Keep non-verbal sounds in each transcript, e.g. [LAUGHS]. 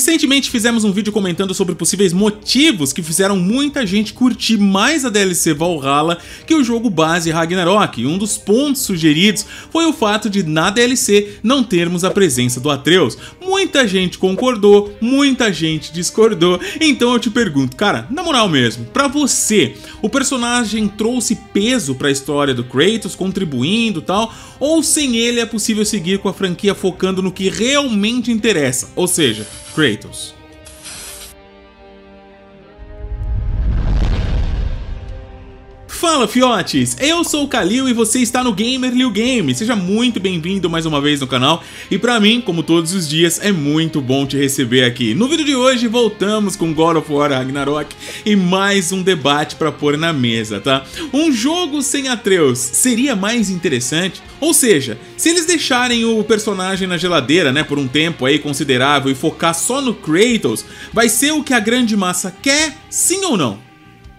Recentemente fizemos um vídeo comentando sobre possíveis motivos que fizeram muita gente curtir mais a DLC Valhalla que o jogo base Ragnarok, e um dos pontos sugeridos foi o fato de na DLC não termos a presença do Atreus. Muita gente concordou, muita gente discordou, então eu te pergunto, cara, na moral mesmo, pra você, o personagem trouxe peso pra história do Kratos, contribuindo tal, ou sem ele é possível seguir com a franquia focando no que realmente interessa, ou seja, Kratos. Fala fiotes, eu sou o Kalil e você está no Gamer Liu Game. Seja muito bem-vindo mais uma vez no canal e pra mim, como todos os dias, é muito bom te receber aqui. No vídeo de hoje voltamos com God of War Ragnarok e mais um debate pra pôr na mesa, tá? Um jogo sem Atreus seria mais interessante? Ou seja, se eles deixarem o personagem na geladeira, né, por um tempo aí considerável e focar só no Kratos, vai ser o que a grande massa quer, sim ou não?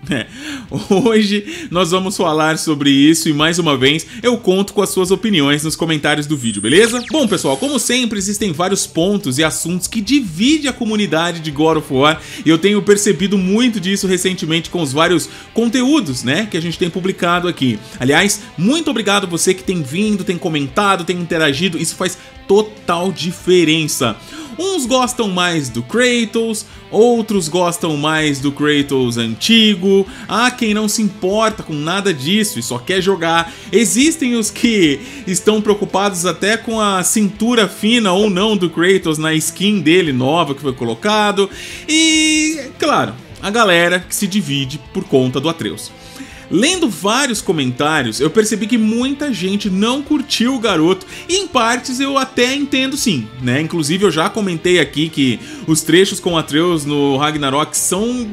[LAUGHS] Hoje nós vamos falar sobre isso e mais uma vez eu conto com as suas opiniões nos comentários do vídeo, beleza? Bom pessoal, como sempre existem vários pontos e assuntos que dividem a comunidade de God of War e eu tenho percebido muito disso recentemente com os vários conteúdos, né, que a gente tem publicado aqui. Aliás, muito obrigado você que tem vindo, tem comentado, tem interagido, isso faz total diferença. Uns gostam mais do Kratos, outros gostam mais do Kratos antigo, há quem não se importa com nada disso e só quer jogar. Existem os que estão preocupados até com a cintura fina ou não do Kratos na skin dele nova que foi colocado. E, claro, a galera que se divide por conta do Atreus. Lendo vários comentários, eu percebi que muita gente não curtiu o garoto e em partes eu até entendo sim, né? Inclusive eu já comentei aqui que os trechos com Atreus no Ragnarok são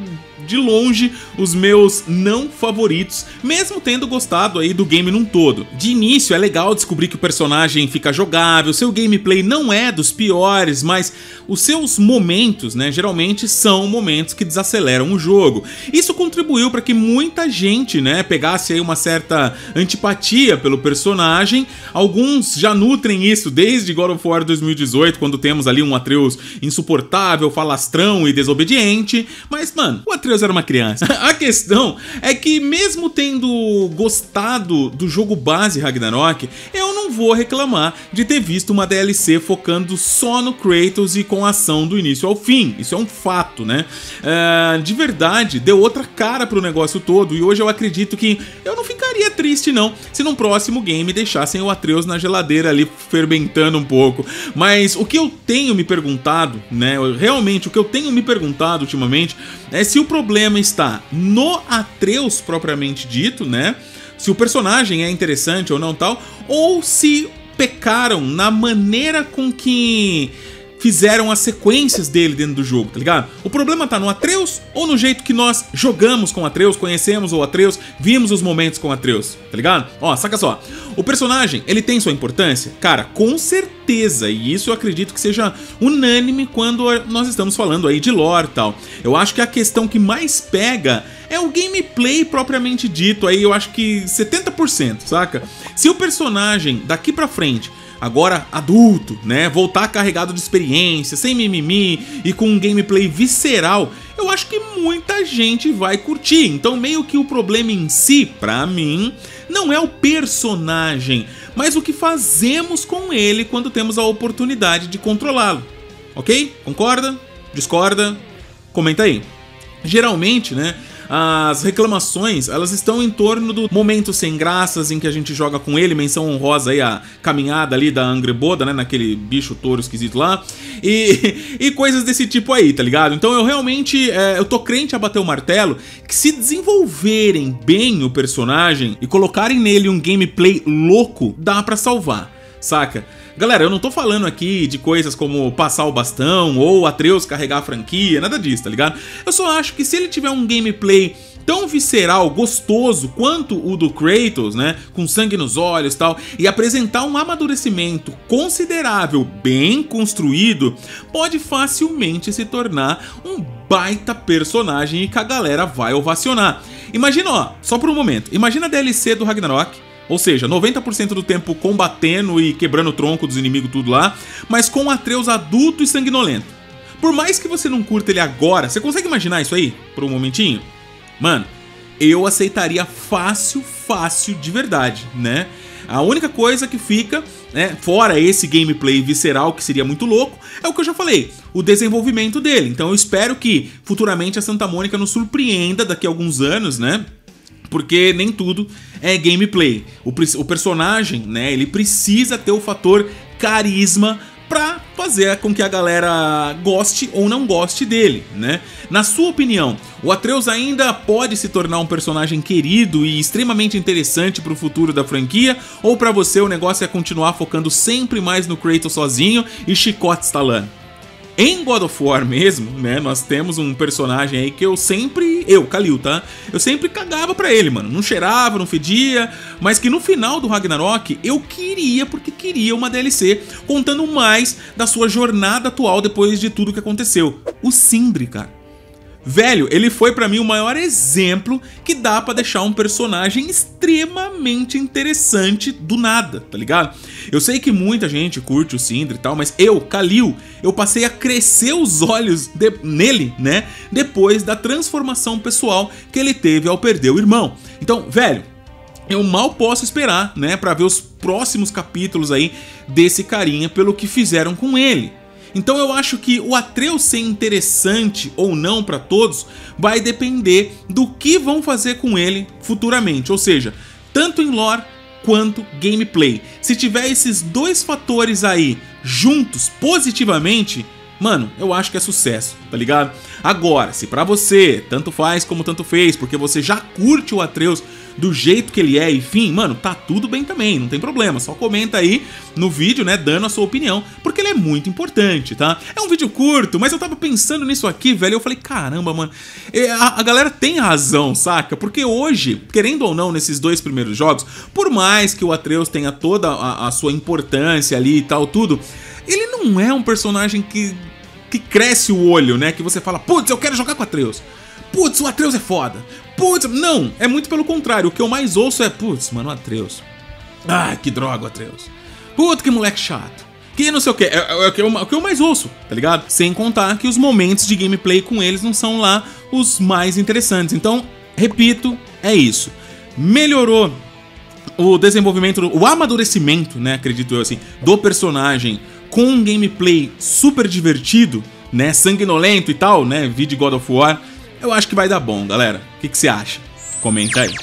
de longe os meus não favoritos, mesmo tendo gostado aí do game num todo. De início é legal descobrir que o personagem fica jogável, seu gameplay não é dos piores, mas os seus momentos, né, geralmente são momentos que desaceleram o jogo. Isso contribuiu para que muita gente, né, pegasse aí uma certa antipatia pelo personagem. Alguns já nutrem isso desde God of War 2018, quando temos ali um Atreus insuportável, falastrão e desobediente, mas mano, o Atreus era uma criança. [LAUGHS] A questão é que mesmo tendo gostado do jogo base Ragnarok, eu não vou reclamar de ter visto uma DLC focando só no Kratos e com ação do início ao fim. Isso é um fato, né? Uh, de verdade, deu outra cara pro negócio todo e hoje eu acredito que eu não ficaria triste não se num próximo game deixassem o Atreus na geladeira ali fermentando um pouco. Mas o que eu tenho me perguntado, né? Realmente o que eu tenho me perguntado ultimamente é se o problema está no Atreus propriamente dito, né? Se o personagem é interessante ou não tal, ou se pecaram na maneira com que fizeram as sequências dele dentro do jogo, tá ligado? O problema tá no Atreus ou no jeito que nós jogamos com Atreus, conhecemos o Atreus, vimos os momentos com Atreus, tá ligado? Ó, saca só. O personagem, ele tem sua importância? Cara, com certeza, e isso eu acredito que seja unânime quando nós estamos falando aí de lore e tal. Eu acho que a questão que mais pega é o gameplay propriamente dito, aí eu acho que 70%, saca? Se o personagem daqui pra frente agora adulto, né? Voltar carregado de experiência, sem mimimi e com um gameplay visceral, eu acho que muita gente vai curtir. Então, meio que o problema em si, pra mim, não é o personagem, mas o que fazemos com ele quando temos a oportunidade de controlá-lo. Ok? Concorda? Discorda? Comenta aí. Geralmente, né? As reclamações, elas estão em torno do momento sem graças em que a gente joga com ele, menção honrosa aí a caminhada ali da Angreboda, né, naquele bicho touro esquisito lá, e, [LAUGHS] e coisas desse tipo aí, tá ligado? Então eu realmente, é, eu tô crente a bater o martelo que se desenvolverem bem o personagem e colocarem nele um gameplay louco, dá pra salvar, saca? Galera, eu não tô falando aqui de coisas como passar o bastão ou Atreus carregar a franquia, nada disso, tá ligado? Eu só acho que se ele tiver um gameplay tão visceral, gostoso quanto o do Kratos, né, com sangue nos olhos tal, e apresentar um amadurecimento considerável, bem construído, pode facilmente se tornar um baita personagem e que a galera vai ovacionar. Imagina, ó, só por um momento, imagina a DLC do Ragnarok, ou seja, 90% do tempo combatendo e quebrando o tronco dos inimigos tudo lá, mas com um Atreus adulto e sanguinolento. Por mais que você não curta ele agora, você consegue imaginar isso aí? Por um momentinho? Mano, eu aceitaria fácil, fácil de verdade, né? A única coisa que fica, né, fora esse gameplay visceral que seria muito louco, é o que eu já falei, o desenvolvimento dele. Então eu espero que futuramente a Santa Mônica nos surpreenda daqui a alguns anos, né? Porque nem tudo é gameplay. O, o personagem, né, ele precisa ter o fator carisma pra fazer com que a galera goste ou não goste dele, né? Na sua opinião, o Atreus ainda pode se tornar um personagem querido e extremamente interessante pro futuro da franquia? Ou para você o negócio é continuar focando sempre mais no Kratos sozinho e chicote estalando? Em God of War mesmo, né, nós temos um personagem aí que eu sempre, eu, Kalil, tá? Eu sempre cagava pra ele, mano. Não cheirava, não fedia, mas que no final do Ragnarok eu queria, porque queria uma DLC contando mais da sua jornada atual depois de tudo que aconteceu. O Sindri, cara. Velho, ele foi para mim o maior exemplo que dá para deixar um personagem extremamente interessante do nada, tá ligado? Eu sei que muita gente curte o Sindri e tal, mas eu, Kalil, eu passei a crescer os olhos de, nele, né? Depois da transformação pessoal que ele teve ao perder o irmão. Então, velho, eu mal posso esperar, né, para ver os próximos capítulos aí desse carinha pelo que fizeram com ele. Então eu acho que o Atreus ser interessante ou não para todos vai depender do que vão fazer com ele futuramente, ou seja, tanto em lore quanto gameplay. Se tiver esses dois fatores aí juntos positivamente, mano, eu acho que é sucesso, tá ligado? Agora, se para você tanto faz como tanto fez, porque você já curte o Atreus do jeito que ele é, enfim, mano, tá tudo bem também, não tem problema. Só comenta aí no vídeo, né, dando a sua opinião, porque muito importante, tá? É um vídeo curto, mas eu tava pensando nisso aqui, velho, eu falei, caramba, mano, é, a, a galera tem razão, saca? Porque hoje, querendo ou não, nesses dois primeiros jogos, por mais que o Atreus tenha toda a, a sua importância ali e tal, tudo, ele não é um personagem que que cresce o olho, né? Que você fala, putz, eu quero jogar com Atreus. Putz, o Atreus é foda. Putz, não, é muito pelo contrário. O que eu mais ouço é, putz, mano, o Atreus. Ah, que droga, o Atreus. Putz, que moleque chato. Que não sei o que, é, é, é, o que eu, é o que eu mais ouço, tá ligado? Sem contar que os momentos de gameplay com eles não são lá os mais interessantes. Então, repito, é isso. Melhorou o desenvolvimento, o amadurecimento, né, acredito eu assim, do personagem com um gameplay super divertido, né, sanguinolento e tal, né, vídeo God of War eu acho que vai dar bom, galera. O que, que você acha? Comenta aí.